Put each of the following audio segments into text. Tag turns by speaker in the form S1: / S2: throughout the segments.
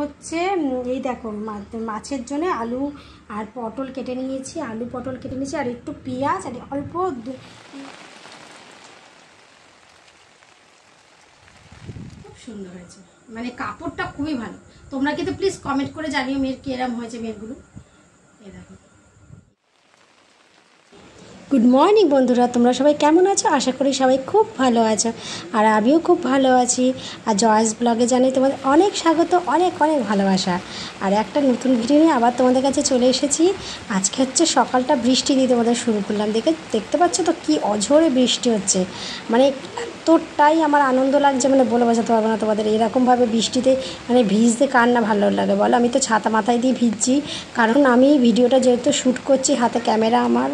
S1: হচ্ছে এই দেখো মাছের জন্য আলু আর পটল কেটে নিয়েছি, আলু পটল কেটে নিয়েছি আর একটু পেঁয়াজ আর অল্প খুব সুন্দর হয়েছে। মানে কাপড়টা খুবই ভালো। তোমরা কিন্তু প্লিজ কমেন্ট করে জানিও মেয়ের কিরম হয়েছে মেয়েরগুলো এই দেখো গুড মর্নিং বন্ধুরা। তোমরা সবাই কেমন আছো? আশা করি সবাই খুব ভালো আছো। আর আমিও খুব ভালো আছি। আর জয়েস ব্লগে জানাই তোমাদের অনেক স্বাগত, অনেক অনেক ভালোবাসা। আর একটা নতুন ভিডিও নিয়ে আবার তোমাদের কাছে চলে এসেছি। আজকে হচ্ছে সকালটা বৃষ্টি দিয়ে তোমাদের শুরু করলাম। দেখে, দেখতে পাচ্ছ তো কি অঝোরে বৃষ্টি হচ্ছে। মানে এতটাই আমার আনন্দ লাগছে। মানে বলে বোঝাতে পারব না তোমাদের। এরকমভাবে বৃষ্টিতে মানে ভিজতে কার না ভালো লাগে বলো? আমি তো ছাতা মাথায় দিয়ে ভিজছি। কারণ আমি ভিডিওটা যেহেতু শ্যুট করছি, হাতে ক্যামেরা আমার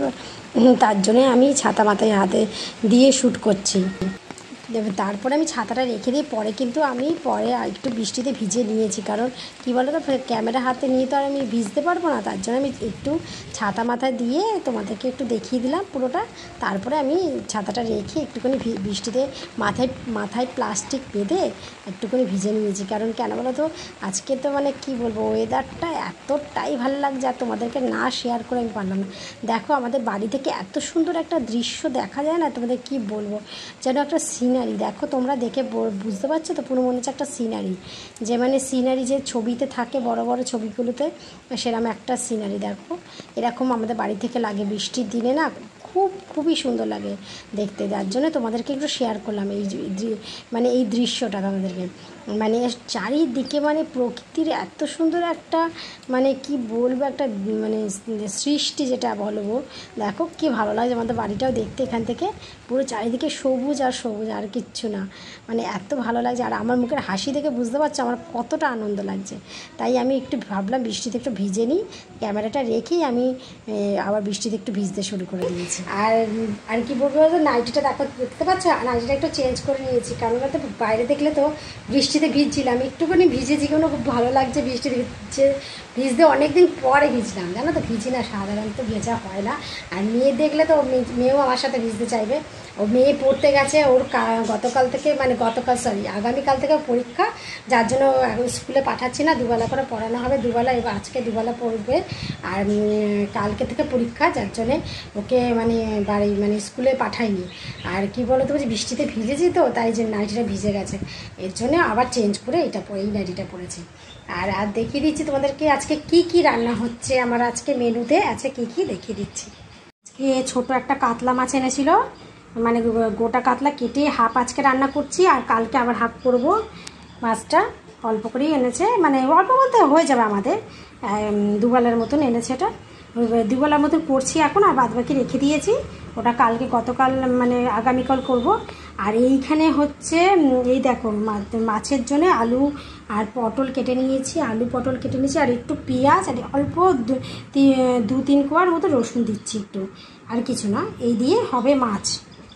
S1: তার জন্যে আমি ছাতা মাথায় হাতে দিয়ে শ্যুট করছি। তারপরে আমি ছাতাটা রেখে দিয়ে পরে কিন্তু আমি পরে একটু বৃষ্টিতে ভিজে নিয়েছি। কারণ কী বলো তো ক্যামেরা হাতে নিয়ে তো আর আমি ভিজতে পারব না, তার জন্য আমি একটু ছাতা মাথায় দিয়ে তোমাদেরকে একটু দেখিয়ে দিলাম পুরোটা। তারপরে আমি ছাতাটা রেখে একটুখানি বৃষ্টিতে মাথায় মাথায় প্লাস্টিক বেঁধে একটুখানি ভিজে নিয়েছি। কারণ কেন বলো তো আজকে তো মানে কি বলব ওয়েদারটা এতটাই ভালো লাগছে, আর তোমাদেরকে না শেয়ার করে আমি পারলাম না। দেখো, আমাদের বাড়ি থেকে এত সুন্দর একটা দৃশ্য দেখা যায় না, তোমাদের কি বলব? যেন একটা সিনারি দেখো, তোমরা দেখে বুঝতে পারছ তো পুরো মনে হচ্ছে একটা সিনারি যে মানে সিনারি যে ছবিতে থাকে বড় বড় ছবিগুলোতে সেরকম একটা সিনারি দেখো, এরকম আমাদের বাড়ি থেকে লাগে বৃষ্টির দিনে না, খুব, খুবই সুন্দর লাগে দেখতে। যার জন্য তোমাদেরকে একটু শেয়ার করলাম এই মানে এই দৃশ্যটা তোমাদেরকে। মানে চারিদিকে মানে প্রকৃতির এত সুন্দর একটা মানে কি বলব, একটা মানে সৃষ্টি যেটা বলব। দেখো কি ভালো লাগছে আমাদের বাড়িটাও দেখতে এখান থেকে। পুরো চারিদিকে সবুজ আর সবুজ, আর কিচ্ছু না। মানে এত ভালো লাগছে। আর আমার মুখের হাসি দেখে বুঝতে পারছ, আমার কতটা আনন্দ লাগছে। তাই আমি একটু ভাবলাম বৃষ্টিতে একটু ভিজে নিই। ক্যামেরাটা রেখেই আমি আবার বৃষ্টিতে একটু ভিজতে শুরু করে দিয়েছি। আর আর কি বলব নাইটিটা দেখো, দেখতে পাচ্ছ? নাইটিটা একটু চেঞ্জ করে নিয়েছি। কারণ বাইরে দেখলে তো বৃষ্টিতে ভিজছিলাম, একটুখানি ভিজেছি কোনো খুব ভালো লাগছে বৃষ্টিতে ভিজছে, ভিজতে অনেক দিন পরে ভিজলাম, জানো তো? ভিজি না, সাধারণত ভেজা হয় না। আর মেয়ে দেখলে তো মেয়েও আমার সাথে ভিজতে চাইবে। ও মেয়ে পড়তে গেছে, ওর গতকাল থেকে মানে গতকাল সরি আগামীকাল থেকে পরীক্ষা, যার জন্য স্কুলে পাঠাচ্ছি না, দুবেলা করে পড়ানো হবে, দুবেলা এবার আজকে দুবেলা পড়বে, আর কালকে থেকে পরীক্ষা, যার জন্যে ওকে মানে বাড়ি মানে স্কুলে পাঠাইনি। আর কি বলো তো বলছি বৃষ্টিতে ভিজেছি তো, তাই যে নাইটিটা ভিজে গেছে। এর জন্য আবার চেঞ্জ করে এটা এই নাইটিটা পরেছি। আর আর দেখিয়ে দিচ্ছি তোমাদেরকে, আজকে কি কি রান্না হচ্ছে, আমার আজকে মেনুতে আছে কি কি দেখিয়ে দিচ্ছি। আজকে ছোট একটা কাতলা মাছ এনেছিল মানে গোটা কাতলা কেটে হাফ আজকে রান্না করছি আর কালকে আবার হাফ করব। মাছটা অল্প করেই এনেছে। মানে অল্প বলতে হয়ে যাবে আমাদের। দুবেলার মতন এনেছে এটা। দুবেলার মতন করছি এখন আর বাদ বাকি রেখে দিয়েছি। ওটা কালকে গতকাল মানে আগামীকাল করব। আর এইখানে হচ্ছে এই দেখো মাছের জন্য আলু আর পটল কেটে নিয়েছি। আলু পটল কেটে নিয়েছি আর একটু পেঁয়াজ আর অল্প দু তিন কোয়ার মতো রসুন দিচ্ছি একটু। আর কিছু না, এই দিয়ে হবে মাছ।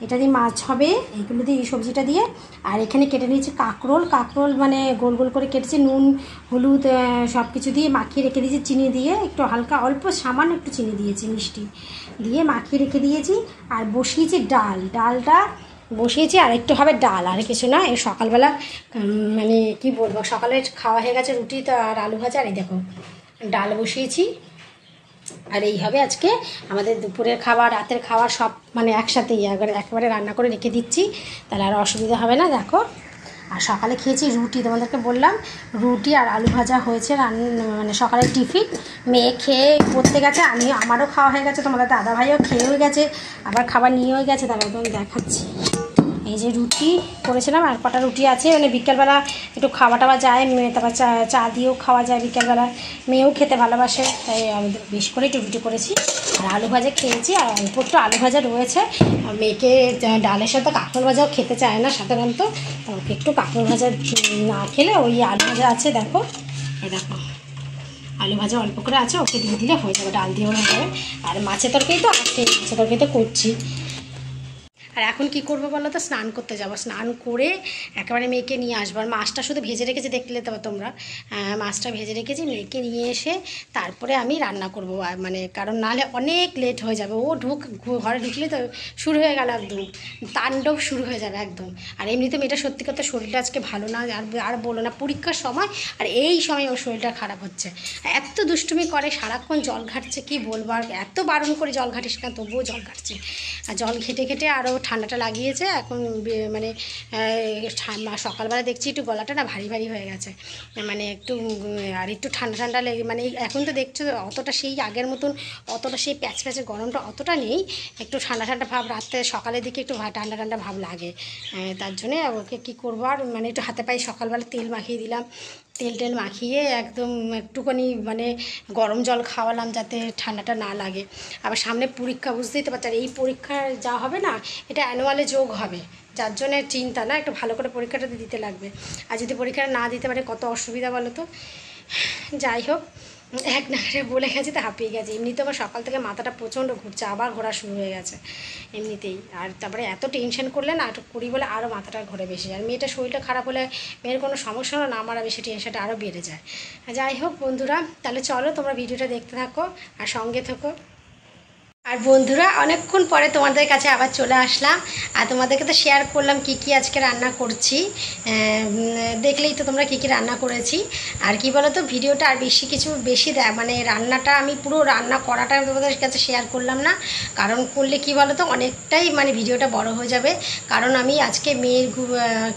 S1: এটা দিয়ে মাছ হবে, এইগুলো দিয়ে এই সবজিটা দিয়ে। আর এখানে কেটে নিয়েছি কাঁকরোল। কাঁকরোল মানে গোল গোল করে কেটেছি, নুন, হলুদ সব কিছু দিয়ে মাখিয়ে রেখে দিয়েছি, চিনি দিয়ে। একটু হালকা, অল্প, সামান্য একটু চিনি দিয়েছি মিষ্টি দিয়ে মাখিয়ে রেখে দিয়েছি। আর বসিয়েছি ডাল। ডালটা বসিয়েছি, আর একটু হবে ডাল, আর কিছু না। এই সকালবেলা মানে কি বলব, সকালে খাওয়া হয়ে গেছে রুটি, তো আর আলু ভাজা। আর এই দেখো, ডাল বসিয়েছি। আর এই হবে আজকে আমাদের দুপুরের খাবার, রাতের খাবার সব মানে একসাথেই একবারে, একেবারে রান্না করে রেখে দিচ্ছি। তাহলে আর অসুবিধা হবে না, দেখো। আর সকালে খেয়েছি রুটি, তোমাদেরকে বললাম। রুটি আর আলু ভাজা হয়েছে মানে সকালে টিফিন। মেয়ে খেয়ে পড়তে গেছে, আমি, আমারও খাওয়া হয়ে গেছে, তোমাদের দাদা ভাইও খেয়েও গেছে, আবার খাবার নিয়েও গেছে তারপর তোমাকে দেখাচ্ছি। এই যে রুটি করেছিলাম, আর কটা রুটি আছে। মানে বিকেলবেলা একটু খাওয়া টাওয়া যায় মেয়ে তারপর চা চা দিয়েও খাওয়া যায় বিকেলবেলা। মেয়েও খেতে ভালোবাসে, তাই আমি বেশ করে একটু রুটি করেছি। আর আলু ভাজা খেয়েছি, আর অল্প একটু আলু ভাজা রয়েছে। আর মেয়েকে ডালের সাথে কাঁকড় ভাজাও খেতে চায় না সাধারণত। ওকে একটু কাঁকড় ভাজা না খেলে ওই আলু ভাজা আছে, দেখো। দেখো, আলু ভাজা অল্প করে আছে, ওকে দিয়ে দিলে হয়ে যাবে, ডাল দিয়েও হয়ে যাবে আর মাছের তরকারি তো আছে মাছের তরকারি তো করছি। আর এখন কি করব বলো তো? স্নান করতে যাব। স্নান করে একেবারে মেয়েকে নিয়ে আসব। আর মাছটা শুধু ভেজে রেখেছি দেখতে লেতে তোমরা। মাছটা ভেজে রেখেছি, মেয়েকে নিয়ে এসে তারপরে আমি রান্না করব। মানে কারণ নাহলে অনেক লেট হয়ে যাবে। ও ঢুক ঘরে ঢুকলে তো শুরু হয়ে গেল একদম। তাণ্ডব শুরু হয়ে যাবে একদম। আর এমনিতে মেয়েটা সত্যি কথা শরীরটা আজকে ভালো না, আর আর বলো না, পরীক্ষার সময় আর এই সময় ওর শরীরটা খারাপ হচ্ছে। এত দুষ্টুমি করে, সারাক্ষণ জল ঘাটছে, কি বলব? আর এত বারণ করে জল ঘাটিস না, তবুও জল ঘাটছে। আর জল ঘেটে ঘেটে আরও ঠান্ডাটা লাগিয়েছে, এখন মানে সকালবেলা দেখছি একটু গলাটা না ভারী ভারী হয়ে গেছে। মানে একটু আর একটু ঠান্ডা ঠান্ডা লেগে মানে এখন তো দেখছ অতটা সেই আগের মতন, অতটা সেই প্যাচ প্যাচে গরমটা অতটা নেই, একটু ঠান্ডা ঠান্ডা ভাব রাত্রে সকালের দিকে একটু ঠান্ডা ঠান্ডা ভাব লাগে। তার জন্যে ওকে কী করব আর মানে একটু হাতে পায়ে সকালবেলা তেল মাখিয়ে দিলাম তেল টেল মাখিয়ে একদম একটুখানি মানে গরম জল খাওয়ালাম যাতে ঠান্ডাটা না লাগে। আবার সামনে পরীক্ষা, বুঝতেই তো পারছেন এই পরীক্ষা যা হবে না, এটা অ্যানুয়ালে যোগ হবে। যার জন্য চিন্তা না, একটু ভালো করে পরীক্ষাটা দিতে লাগবে। আর যদি পরীক্ষাটা না দিতে পারে, কত অসুবিধা বলো তো? যাই হোক এক নাগারে বলে গেছে, তো হাঁপিয়ে গেছে। এমনিতে আবার সকাল থেকে মাথাটা প্রচণ্ড ঘুরছে, আবার ঘোরা শুরু হয়ে গেছে এমনিতেই। আর তারপরে এত টেনশন করলে না, একটু করি বলে আরও মাথাটা ঘুরে বেশি যায়। মেয়েটার শরীরটা খারাপ হলে মেয়ের কোনো সমস্যা হলো না আমার বেশি টেনশনটা আরও বেড়ে যায়। যাই হোক বন্ধুরা, তাহলে চলো তোমরা ভিডিওটা দেখতে থাকো, আর সঙ্গে থাকো। আর বন্ধুরা, অনেকক্ষণ পরে তোমাদের কাছে আবার চলে আসলাম। আর তোমাদেরকে তো শেয়ার করলাম কি কি আজকে রান্না করছি। দেখলেই তো তোমরা কি কি রান্না করেছি। আর কি বলো তো ভিডিওটা আর বেশি কিছু, বেশি দেয় মানে রান্নাটা আমি পুরো রান্না করাটা আমি তোমাদের কাছে শেয়ার করলাম না। কারণ করলে কি বলো তো অনেকটাই মানে ভিডিওটা বড় হয়ে যাবে। কারণ আমি আজকে মেয়ের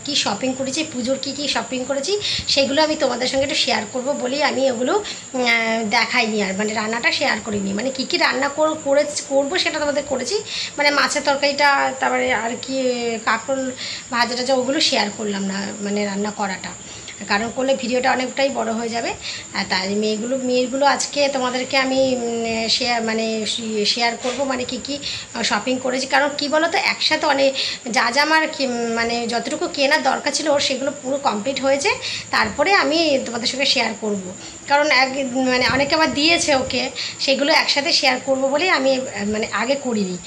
S1: কি শপিং করেছি, পুজোর কি কি শপিং করেছি, সেগুলো আমি তোমাদের সঙ্গে একটু শেয়ার করব বলেই আমি ওগুলো দেখাইনি আর মানে রান্নাটা শেয়ার করিনি। মানে কি কি রান্না করে করব সেটা তোমাদের করেছি। মানে মাছের তরকারিটা, তারপরে আর কি কাঁকরোল ভাজা টাজা ওগুলো শেয়ার করলাম না মানে রান্না করাটা। কারণ করলে ভিডিওটা অনেকটাই বড় হয়ে যাবে। তাই মেয়েগুলো মেয়েগুলো আজকে তোমাদেরকে আমি শেয়ার মানে শেয়ার করব মানে কি কি শপিং করেছি। কারণ কি বলো তো একসাথে অনেক, যা যা আমার মানে যতটুকু কেনার দরকার ছিল, ওর সেগুলো পুরো কমপ্লিট হয়েছে। তারপরে আমি তোমাদের সঙ্গে শেয়ার করব। কারণ এক মানে অনেকে আবার দিয়েছে ওকে, সেগুলো একসাথে শেয়ার করব বলেই আমি মানে আগে করিনি।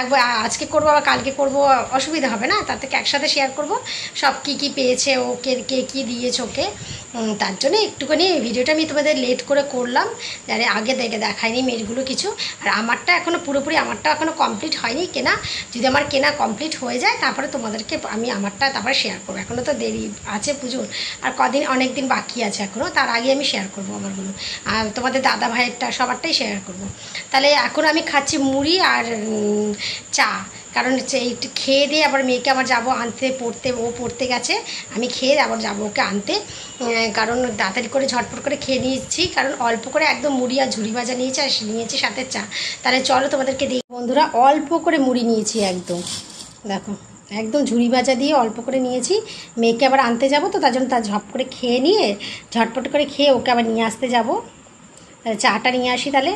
S1: একবার আজকে করব, আবার কালকে করব, অসুবিধা হবে না? তার থেকে একসাথে শেয়ার করব। সব কি কি পেয়েছে ও, কে কে কী দিয়েছে ওকে। তার জন্য একটুখানি ভিডিওটা আমি তোমাদের লেট করে করলাম। যারে আগে দেখে দেখায়নি মেয়েগুলো কিছু। আর আমারটা এখনও পুরোপুরি, আমারটা এখনও কমপ্লিট হয়নি কেনা। যদি আমার কেনা কমপ্লিট হয়ে যায়, তারপরে তোমাদেরকে আমি আমারটা তারপরে শেয়ার করব। এখনও তো দেরি আছে পুজোর। আর কদিন, অনেক দিন বাকি আছে এখনও তার আগে আমি শেয়ার করব আমারগুলো। আর তোমাদের দাদা ভাইয়েরটা সবারটাই শেয়ার করব। তাহলে এখন আমি খাচ্ছি মুড়ি আর চা। কারণ হচ্ছে একটু খেয়ে দিয়ে আবার মেয়েকে আবার যাব আনতে, পড়তে, ও পড়তে গেছে, আমি খেয়ে আবার যাব ওকে আনতে। কারণ তাড়াতাড়ি করে ঝটপট করে খেয়ে নিয়েছি, কারণ অল্প করে একদম মুড়ি আর ঝুড়ি ভাজা নিয়েছি আর নিয়েছি সাথে চা। তাহলে চলো তোমাদেরকে দিই বন্ধুরা, অল্প করে মুড়ি নিয়েছি একদম। দেখো, একদম ঝুড়ি ভাজা দিয়ে অল্প করে নিয়েছি। মেয়েকে আবার আনতে যাব তো, তার জন্য তার ঝপ করে খেয়ে নিয়ে ঝটপট করে খেয়ে ওকে আবার নিয়ে আসতে যাব। চাটা নিয়ে আসি তাহলে।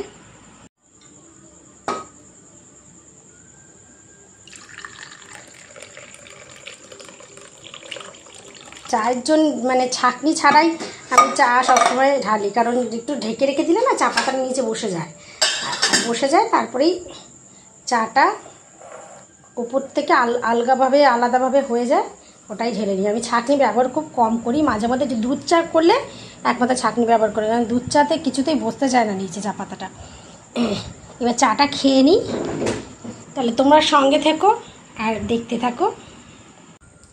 S1: চায়ের জন্য মানে ছাকনি ছাড়াই আমি চা সবসময় ঢালি। কারণ একটু ঢেকে রেখে দিলে না চা পাতার নিচে বসে যায়। বসে যায়, তারপরেই চাটা উপর থেকে আল, আলগাভাবে, আলাদাভাবে হয়ে যায়, ওটাই ঢেলে নিই। আমি ছাঁকনি ব্যবহার খুব কম করি, মাঝে মধ্যে দুধ চা করলে একমাত্র ছাঁকনি ব্যবহার করি, কারণ দুধ চাতে কিছুতেই বসতে চায় না নিচে চা পাতাটা। এবার চাটা খেয়ে নিই। তাহলে তোমরা সঙ্গে থেকো আর দেখতে থাকো।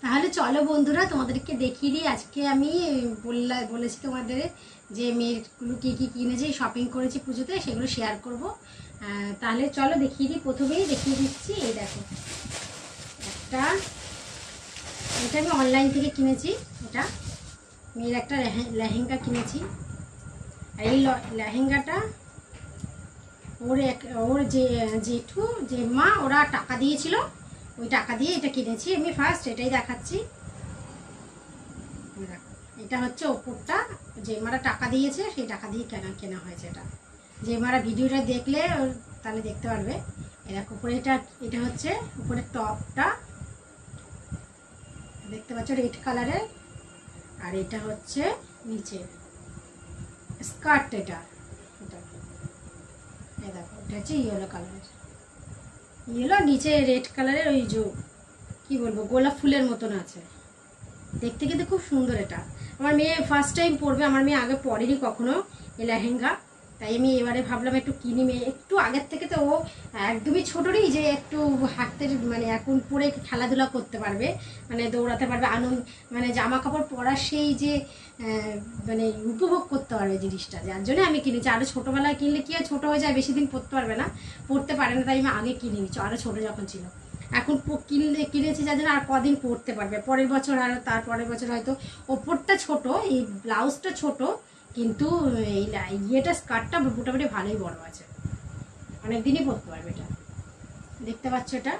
S1: তাহলে চলো বন্ধুরা, তোমাদেরকে দেখিয়ে দিই। আজকে আমি বললা, বলেছি তোমাদের যে মেয়েগুলো কী কী কিনেছি শপিং করেছি পুজোতে, সেগুলো শেয়ার করব। তাহলে চলো দেখিয়ে দিই, প্রথমেই দেখিয়ে দিচ্ছি, এই দেখো। একটা, এটা আমি অনলাইন থেকে কিনেছি, এটা মেয়ের একটা লেহে- লেহেঙ্গা কিনেছি। আর এই লেহেঙ্গাটা ওর এক, ওর যে, জেঠু যে মা ওরা টাকা দিয়েছিল। ওই টাকা দিয়ে এটা কিনেছি, আমি ফার্স্ট এটাই দেখাচ্ছি। এটা হচ্ছে ওপরটা, যে মারা টাকা দিয়েছে, সেই টাকা দিয়ে কেনা কেনা হয়েছে এটা। যে মারা ভিডিওটা দেখলে, তাহলে দেখতে পারবে। দেখো, উপরে এটা এটা হচ্ছে উপরে টপটা। দেখতে পাচ্ছ, রেড কালারের। আর এটা হচ্ছে নিচে, স্কার্ট এটা। এটা। দেখো, এটা হচ্ছে ইয়েলো কালারের। ইয়েলো নিচে রেড কালারের ওই যে, কি বলব, গোলাপ ফুলের মতন আছে। দেখতে কিন্তু খুব সুন্দর এটা। আমার মেয়ে ফার্স্ট টাইম পরবে, আমার মেয়ে আগে পরেনি কখনো, এই লেহেঙ্গা। তাই আমি এবারে ভাবলাম একটু কিনি মেয়ে। একটু আগের থেকে তো ও একদমই ছোটরই যে একটু হাঁটতে মানে এখন পরে খেলাধুলা করতে পারবে মানে দৌড়াতে পারবে, আনন্দ মানে জামা কাপড় পরার সেই যে মানে উপভোগ করতে পারবে জিনিসটা। যার জন্য আমি কিনেছি। আরও ছোটোবেলায় কিনলে কি হয়, ছোটো হয়ে যায়, বেশি দিন পরতে পারবে না, পরতে পারে না, তাই আমি আগে কিনে নিচ্ছি আরও ছোটো যখন ছিল। এখন কিনলে, কিনেছি যার জন্য আর কদিন পরতে পারবে। পরের বছর আরও তার পরের বছর হয়তো ওপরটা ছোট, এই ব্লাউজটা ছোট কিন্তু এই ইয়েটা, স্কার্টটা মোটামুটি ভালোই বড় আছে। অনেক দিনই পরতে পারবে এটা। দেখতে পাচ্ছ এটা?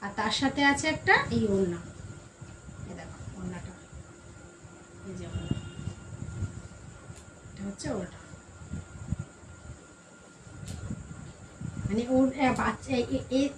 S1: আর তার সাথে আছে একটা এই ওড়না। দেখো, ওড়নাটা। এই যে ওড়না। এটা হচ্ছে ওটা মানে ওর বাচ্চা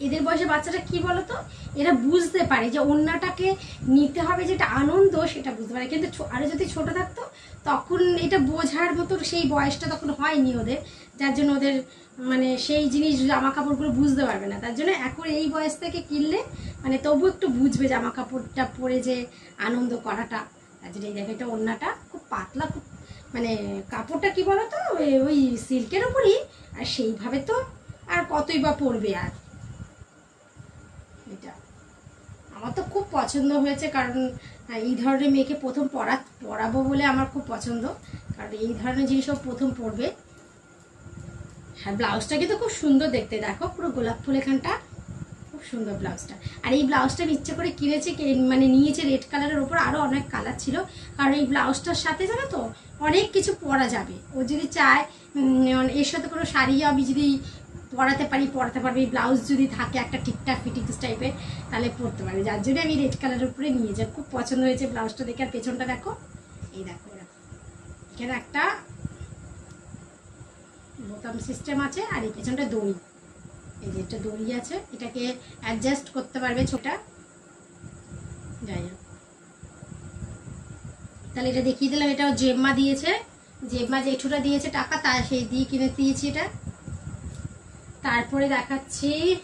S1: এদের বয়সে বাচ্চাটা কি বলতো? এরা বুঝতে পারে যে অন্যটাকে নিতে হবে যেটা আনন্দ, সেটা বুঝতে পারে। কিন্তু ছো- আরও যদি ছোট থাকতো, তখন এটা বোঝার মতো সেই বয়সটা তখন হয়নি ওদের। যার জন্য ওদের মানে সেই জিনিস জামা কাপড়গুলো বুঝতে পারবে না। তার জন্য এখন এই বয়স থেকে কিনলে মানে তবু একটু বুঝবে জামা কাপড়টা পরে যে আনন্দ করাটা। তার জন্য এই দেখো এটা ওড়নাটা খুব পাতলা, খুব মানে কাপড়টা কি বলতো? ওই- ওই সিল্কের উপরই। আর সেইভাবে তো আর কতই বা পড়বে আর? এটা আমার তো খুব পছন্দ হয়েছে, কারণ এই ধরনের মেয়েকে প্রথম পড়া, পড়াবো বলে আমার খুব পছন্দ। কারণ এই ধরনের জিনিসও প্রথম পড়বে। হ্যাঁ ব্লাউজটা কিন্তু খুব সুন্দর দেখতে, দেখো পুরো গোলাপ ফুল এখানটা। খুব সুন্দর ব্লাউজটা। আর এই ব্লাউজটা ইচ্ছে করে কিনেছে মানে নিয়েছে রেড কালারের ওপর আরও অনেক কালার ছিল। কারণ এই ব্লাউজটার সাথে জানো তো, অনেক কিছু পরা যাবে। ও যদি চায় এর সাথে কোনো শাড়ি, আমি যদি পরাতে পারি, পরাতে পারবে। ব্লাউজ যদি থাকে একটা ঠিকঠাক ফিটিংস টাইপের তাহলে পরতে পারে যার জন্য আমি রেড কালারের উপরে নিয়ে যাই। খুব পছন্দ হয়েছে ব্লাউজটা দেখে। আর পেছনটা দেখো। এই দেখো। এখানে একটা বোতাম সিস্টেম আছে, আর এই পেছনটা দড়ি। এই যে একটা দড়ি আছে, এটাকে অ্যাডজাস্ট করতে পারবে ছোটা যাই হোক। তাহলে এটা দেখিয়ে দিলাম। এটাও জেম্মা দিয়েছে। জেম্মা জেঠুরা দিয়েছে টাকা তা সেই দিয়ে কিনে দিয়েছি এটা। তারপরে দেখাচ্ছি।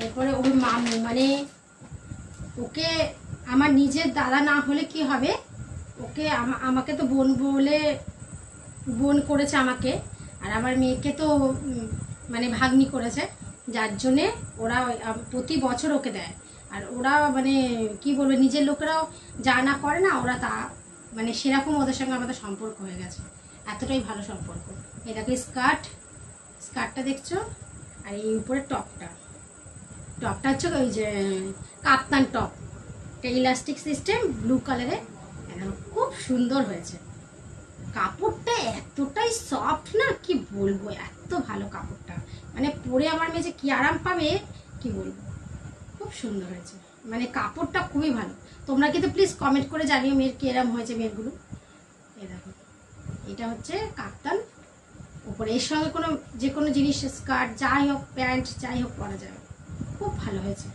S1: এরপরে ওর মামু মানে ওকে আমার নিজের দাদা না হলে কি হবে? ওকে আমা- আমাকে তো বোন বলে বোন করেছে আমাকে, আর আমার মেয়েকে তো মানে ভাগ্নি করেছে। যার জন্যে ওরা প্রতি বছর ওকে দেয়। আর ওরা মানে কি বলবে, নিজের লোকেরাও যা না করে না, ওরা তা মানে সেরকম ওদের সঙ্গে আমাদের সম্পর্ক হয়ে গেছে। এতটাই ভালো সম্পর্ক। এই দেখো, স্কার্ট, স্কার্টটা দেখছ? আর এই উপরে টপটা। টপটা হচ্ছে ওই যে, কাপ্তান টপ। এটা ইলাস্টিক সিস্টেম, ব্লু কালারে। খুব সুন্দর হয়েছে। কাপড়টা এতটাই সফট না, কি বলব? এত ভালো কাপড়টা। মানে পরে আমার মেয়ে যে কি আরাম পাবে, কি বলব? খুব সুন্দর হয়েছে। মানে কাপড়টা খুবই ভালো। তোমরা কিন্তু প্লিজ কমেন্ট করে জানিও মেয়ের কি এরম হয়েছে দেখো এটা হচ্ছে কাপ্তান উপরে এর সঙ্গে কোনো, যে কোনো জিনিস, স্কার্ট, যাই হোক, প্যান্ট, যাই হোক পরা যাবে খুব ভালো হয়েছে।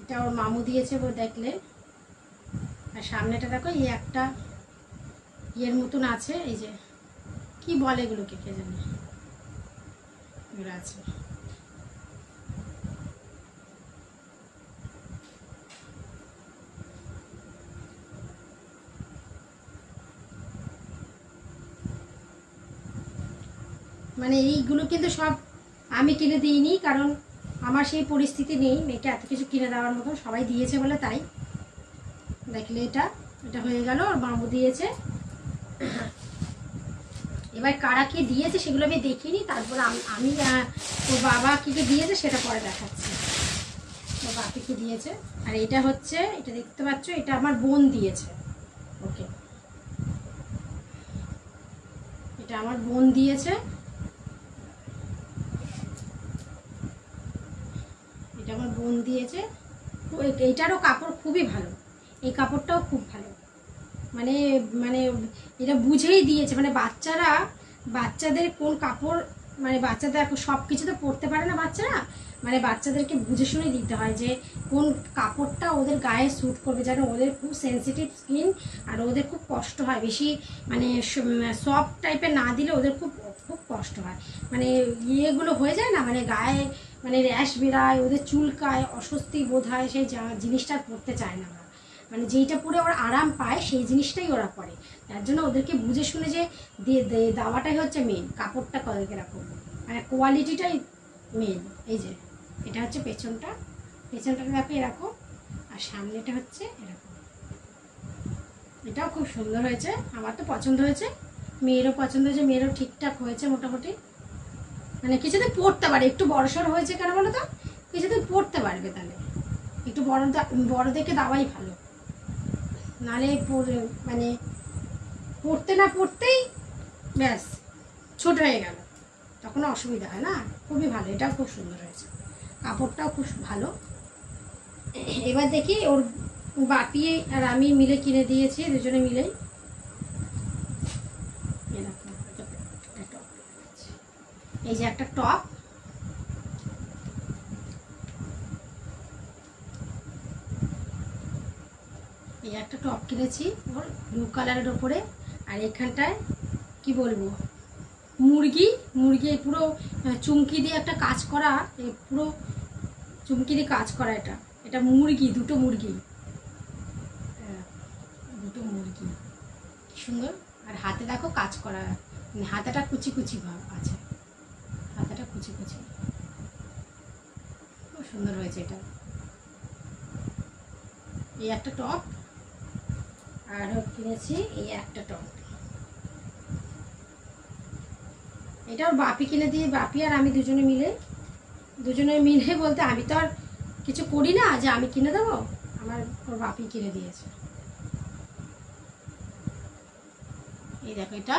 S1: এটা ওর মামু দিয়েছে ও দেখলে। আর সামনেটা দেখো, এই একটা ইয়ের মতন আছে, এই যে, কি বলে এগুলোকে কে জানে? এগুলো আছে। মানে এইগুলো কিন্তু সব আমি কিনে দিইনি, কারণ আমার সেই পরিস্থিতি নেই মেয়েকে এত কিছু কিনে দেওয়ার মতো। সবাই দিয়েছে বলে তাই। দেখলে এটা এটা হয়ে গেল আর মামু দিয়েছে। এবার কারা কি দিয়েছে সেগুলো আমি দেখিনি, তারপর আমি ওর বাবা কি কি দিয়েছে সেটা পরে দেখাচ্ছি। ওর বাপি কি দিয়েছে? আর এটা হচ্ছে, এটা দেখতে পাচ্ছ, এটা আমার বোন দিয়েছে। ওকে। এটা আমার বোন দিয়েছে এটা আমার বোন দিয়েছে এইটারও কাপড় খুবই ভালো। এই কাপড়টাও খুব ভালো। মানে মানে এটা বুঝেই দিয়েছে। মানে বাচ্চারা, বাচ্চাদের কোন কাপড় মানে বাচ্চাদের এখন সব কিছু তো পরতে পারে না বাচ্চারা। মানে বাচ্চাদেরকে বুঝে শুনে দিতে হয় যে কোন কাপড়টা ওদের গায়ে স্যুট করবে, যেন ওদের খুব সেন্সিটিভ স্কিন আর ওদের খুব কষ্ট হয়। বেশি মানে সফট টাইপের না দিলে ওদের খুব খুব কষ্ট হয়। মানে ইয়েগুলো হয়ে যায় না? মানে গায়ে মানে র্যাশ বেরায়, ওদের চুলকায়, অস্বস্তি বোধ হয় সেই যা- জিনিসটা পরতে চায় না ওরা। মানে যেইটা পরে ওরা আরাম পায়, সেই জিনিসটাই ওরা পরে তার জন্য ওদেরকে বুঝে শুনে যে দেওয়াটাই হচ্ছে মেন কাপড়টা কত কীরকম। মানে কোয়ালিটিটাই মেন এই যে, এটা হচ্ছে পেছনটা পেছনটা দেখো এরকম, আর সামনেটা হচ্ছে এরকম। এটাও খুব সুন্দর হয়েছে, আমার তো পছন্দ হয়েছে। মেয়েরও পছন্দ হয়েছে, মেয়েরও ঠিকঠাক হয়েছে মোটামুটি। মানে কিছুদিন পড়তে পারে, একটু বড়সড় হয়েছে কেন বলো তো? কিছুদিন পড়তে পারবে তাহলে। একটু বড় বড় দেখে দেওয়াই ভালো। নালে মানে পড়তে না পড়তেই ব্যাস, ছোট হয়ে গেল। তখন অসুবিধা হয় না? খুবই ভালো, এটাও খুব সুন্দর হয়েছে। কাপড়টাও খুব ভালো। এবার দেখি ওর বাপি আর আমি মিলে কিনে দিয়েছি, দুজনে মিলেই এরকম একটা top আছে। এই যে একটা টপ। এই একটা টপ কিনেছি ওর ব্লু কালারের ওপরে। আর এখানটায় কি বলব? মুরগি মুরগি পুরো চুমকি দিয়ে একটা কাজ করা এই পুরো চুমকি দিয়ে কাজ করা এটা। এটা মুরগি দুটো মুরগি। হ্যাঁ, দুটো মুরগি। সুন্দর। আর হাতে দেখো কাজ করা মানে হাতাটা কুচি কুচি ভাব আছে হাতাটা কুচি কুচি খুব সুন্দর হয়েছে এটা। এই একটা টপ, আর কিনেছি এই একটা টপ। এটা ওর বাপি কিনে দিয়ে, বাপি আর আমি দুজনে মিলে দুজনে মিলে বলতে আমি তো আর কিছু করি না, যে আমি কিনে দেবো, আমার ওর বাপি কিনে দিয়েছে। এই দেখো এটা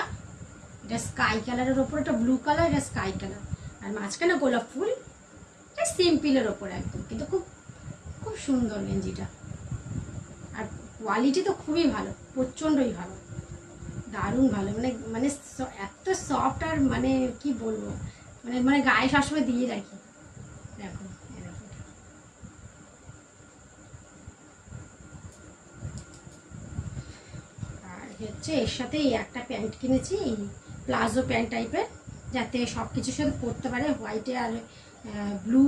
S1: এটা স্কাই কালারের ওপর, এটা ব্লু কালার এটা স্কাই কালার আর মাঝখানে গোলাপ ফুল। সিম্পলের ওপর একদম, কিন্তু খুব খুব সুন্দর গেঞ্জিটা। আর কোয়ালিটি তো খুবই ভালো, প্রচণ্ডই ভালো। দারুণ ভালো মানে মানে এত সফট আর মানে কি বলব মানে মানে গায়ে সবসময় দিয়ে রাখি। দেখো আর হচ্ছে এর সাথে এই একটা প্যান্ট কিনেছি প্লাজো প্যান্ট টাইপের যাতে সব কিছুর সাথে পরতে পারে হোয়াইটে আর ব্লু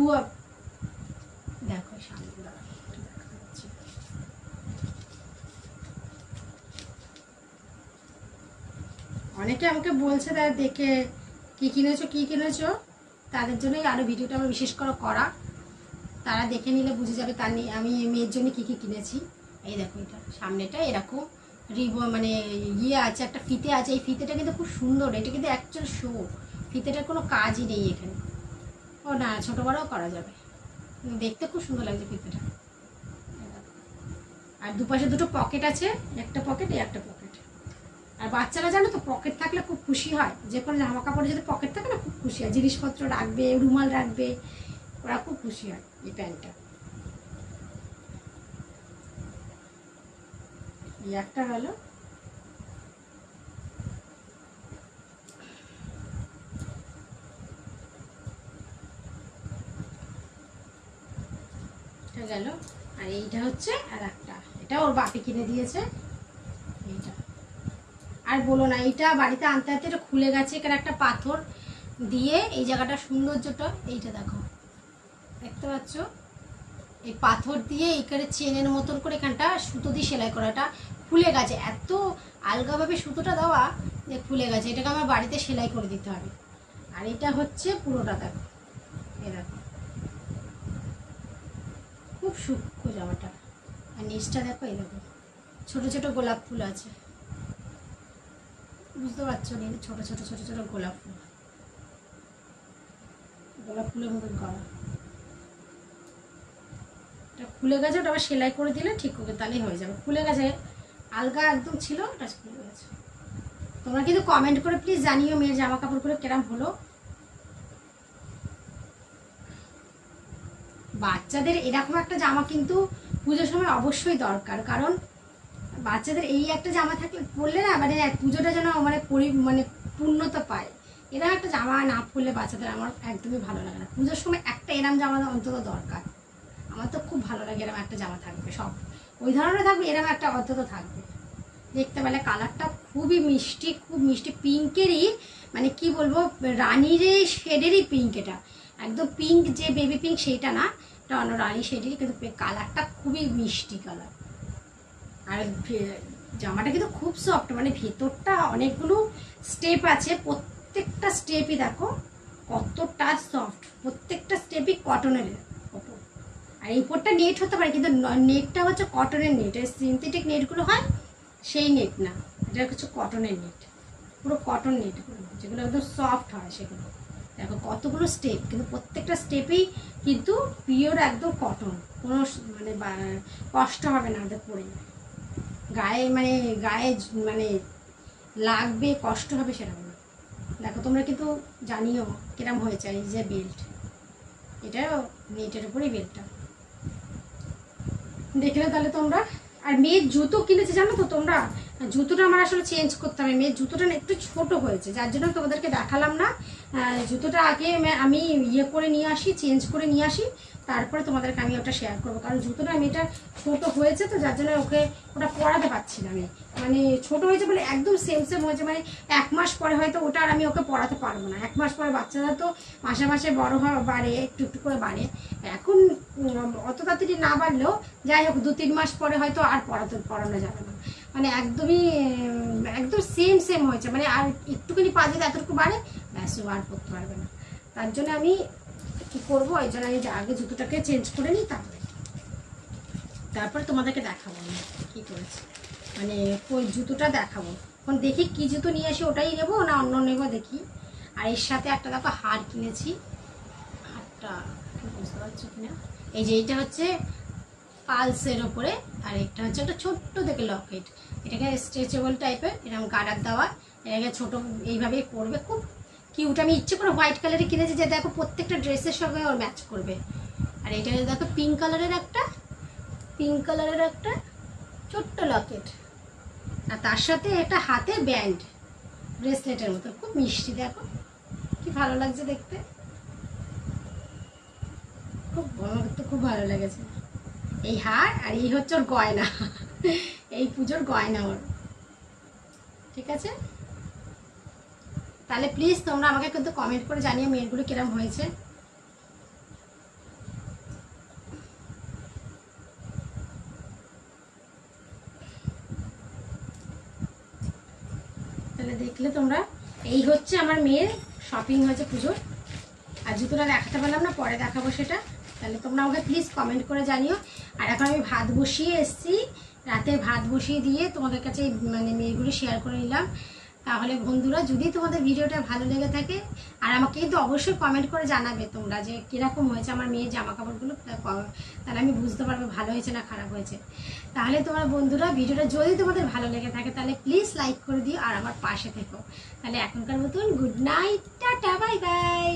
S1: দেখো। অনেকে আমাকে বলছে তারা দেখে কি কিনেছো কি কিনেছো। তাদের জন্যই আরও ভিডিওটা আমার বিশেষ করে করা। তারা দেখে নিলে বুঝে যাবে তার নিয়ে আমি মেয়ের জন্য কি কি কিনেছি। এই দেখো, এটা সামনেটা এরকম রিব মানে ইয়ে আছে, একটা ফিতে আছে। এই ফিতেটা কিন্তু খুব সুন্দর, এটা কিন্তু অ্যাকচুয়াল শো ফিতেটার কোনো কাজই নেই এখানে। ও না, ছোটো বড়ও করা যাবে। দেখতে খুব সুন্দর লাগছে ফিতেটা আর দুপাশে দুটো পকেট আছে, একটা পকেট, এই একটা পকেট। আর বাচ্চারা জানো তো, পকেট থাকলে খুব খুশি হয়। যে কোনো জামা কাপড়ে যদি পকেট থাকে না, খুব খুশি হয়। জিনিসপত্র রাখবে, রুমাল রাখবে, ওরা খুব খুশি হয় এই প্যান্টটা। এই একটা হলো এটা গেল। আর এইটা হচ্ছে আর একটা। এটা ওর বাপি কিনে দিয়েছে। এইটা। আর বলো না, এইটা বাড়িতে আনতে আনতে এটা খুলে গেছে, এখানে একটা পাথর দিয়ে এই জায়গাটা সৌন্দর্যটা। এইটা দেখো। দেখতে পাচ্ছ? এই পাথর দিয়ে এখানে চেনের মতন করে এখানটা সুতো দিয়ে সেলাই করাটা খুলে গেছে। এত আলগাভাবে সুতোটা দেওয়া যে খুলে গেছে। এটাকে আমার বাড়িতে সেলাই করে দিতে হবে। আর এটা হচ্ছে পুরোটা দেখো। এ দেখো। খুব সূক্ষ্ম জামাটা। আর নিচটা দেখো এই দেখো। ছোটো ছোট গোলাপ ফুল আছে। বুঝতে পারছ নি? ছোট ছোট ছোট ছোট গোলাপ ফুল। গোলাপ ফুলের মতন করা। এটা খুলে গেছে, ওটা আবার সেলাই করে দিলে ঠিক হবে, তাহলেই হয়ে যাবে। খুলে গেছে, আলগা একদম ছিল, ওটা খুলে গেছে। তোমরা কিন্তু কমেন্ট করে প্লিজ জানিও মেয়ের জামা কাপড়গুলো কেরাম হলো। বাচ্চাদের এরকম একটা জামা কিন্তু পুজোর সময় অবশ্যই দরকার, কারণ বাচ্চাদের এই একটা জামা থাকলে পরলে না মানে পুজোটা যেন মানে পরি মানে পূর্ণতা পায়। এরকম একটা জামা না পরলে বাচ্চাদের আমার একদমই ভালো লাগে না। পুজোর সময় একটা এরম জামা অন্তত দরকার। আমার তো খুব ভালো লাগে এরকম একটা জামা থাকবে, সব। ওই ধরনের থাকবে এরকম একটা অন্তত থাকবে। দেখতে পেলে কালারটা খুবই মিষ্টি, খুব মিষ্টি। পিঙ্কেরই মানে কি বলব, রানির শেডেরই পিঙ্ক এটা। একদম পিঙ্ক যে বেবি পিঙ্ক সেইটা না। অন্য রানি শেডেরই কিন্তু কালারটা খুবই মিষ্টি কালার আর জামাটা কিন্তু খুব সফট মানে ভেতরটা অনেকগুলো স্টেপ আছে, প্রত্যেকটা স্টেপই দেখো কতটা সফট প্রত্যেকটা স্টেপই কটনের ওপর। আর এই উপরটা নেট হতে পারে, কিন্তু নেটটা হচ্ছে কটনের নেট এই সিনথেটিক নেটগুলো হয় সেই নেট না, এটা হচ্ছে কটনের নেট পুরো কটন নেটগুলো যেগুলো একদম সফট হয় সেগুলো। দেখো কতগুলো স্টেপ কিন্তু প্রত্যেকটা স্টেপেই কিন্তু পিওর একদম কটন কোনো মানে কষ্ট হবে না ওদের পরে। গায়ে মানে গায়ে মানে লাগবে, কষ্ট হবে সেরকম না। দেখো তোমরা কিন্তু জানিও কিরম হয়েছে এই যে বেল্ট এটাও নেটের উপরেই বেল্টটা দেখলে তাহলে তোমরা। আর মেয়ের জুতো কিনেছে জানো তো তোমরা? জুতোটা আমার আসলে চেঞ্জ করতে হবে। মেয়ের জুতোটা একটু ছোট হয়েছে, যার জন্য তোমাদেরকে দেখালাম না। জুতোটা আগে আমি ইয়ে করে নিয়ে আসি চেঞ্জ করে নিয়ে আসি, তারপরে তোমাদেরকে আমি ওটা শেয়ার করব। কারণ জুতোটা মেয়েটা ছোট হয়েছে তো, যার জন্য ওকে ওটা পরাতে পারছি না আমি। মানে ছোট হয়েছে বলে একদম সেম সেম হয়েছে মানে এক মাস পরে হয়তো ওটা আর আমি ওকে পড়াতে পারব না। এক মাস পরে বাচ্চারা তো মাসে মাসে বড় হয় বাড়ে, একটু একটু করে বাড়ে। এখন অত তাড়াতাড়ি না বাড়লেও যাই হোক দু তিন মাস পরে হয়তো আর পড়াতে পড়ানো যাবে না। মানে একদমই, একদম সেম সেম হয়েছে। মানে আর একটুখানি পা যদি এতটুকু বাড়ে, ব্যাস আর পড়তে পারবে না। তার জন্য আমি কি করব? ওই জন্য আমি আগে জুতোটাকে চেঞ্জ করে নিই, তারপরে তারপরে তোমাদেরকে দেখাবো আমি কি করেছি। মানে ওই জুতোটা দেখাবো। এখন দেখি কি জুতো নিয়ে আসি ওটাই নেব না অন্য নেব দেখি। আর এর সাথে একটা দেখো হার কিনেছি। হারটা বুঝতে পারছ কিনা? এই যে এইটা হচ্ছে পালসের ওপরে আর একটা হচ্ছে একটা ছোট্ট দেখে লকেট। এটাকে স্ট্রেচেবল টাইপের, এরকম গার্ডার দেওয়া। এটাকে ছোট, এইভাবেই পরবে। খুব কিউট আমি ইচ্ছে করে হোয়াইট কালারে কিনেছি যে দেখো প্রত্যেকটা ড্রেসের সঙ্গে ওর ম্যাচ করবে। আর এটা দেখো পিঙ্ক কালারের একটা পিঙ্ক কালারের একটা ছোট্ট লকেট। আর তার সাথে একটা হাতে ব্যান্ড ব্রেসলেটের মতো। খুব মিষ্টি, দেখো। কি ভালো লাগছে দেখতে। খুব, আমার তো খুব ভালো লেগেছে। এই হার আর এই হচ্ছে ওর গয়না। এই পুজোর গয়না ওর। ঠিক আছে? তাহলে প্লিজ তোমরা আমাকে কিন্তু কমেন্ট করে জানিয়ে মেয়েরগুলো কিরম হয়েছে। তাহলে দেখলে তোমরা, এই হচ্ছে আমার মেয়ের শপিং হয়েছে পুজোর। আর জুতোটা দেখাতে পারলাম না, পরে দেখাবো সেটা। তাহলে তোমরা আমাকে প্লিজ কমেন্ট করে জানিও। আর এখন আমি ভাত বসিয়ে এসেছি। রাতে ভাত বসিয়ে দিয়ে তোমাদের কাছে মানে মেয়েগুলো শেয়ার করে নিলাম। তাহলে বন্ধুরা, যদি তোমাদের ভিডিওটা ভালো লেগে থাকে, আর আমাকে কিন্তু অবশ্যই কমেন্ট করে জানাবে তোমরা যে কীরকম হয়েছে আমার মেয়ের জামা কাপড়গুলো তাহলে আমি বুঝতে পারব ভালো হয়েছে না খারাপ হয়েছে। তাহলে তোমার বন্ধুরা, ভিডিওটা যদি তোমাদের ভালো লেগে থাকে, তাহলে প্লিজ লাইক করে দিও আর আমার পাশে থেকো। তাহলে এখনকার মতন good night tata bye bye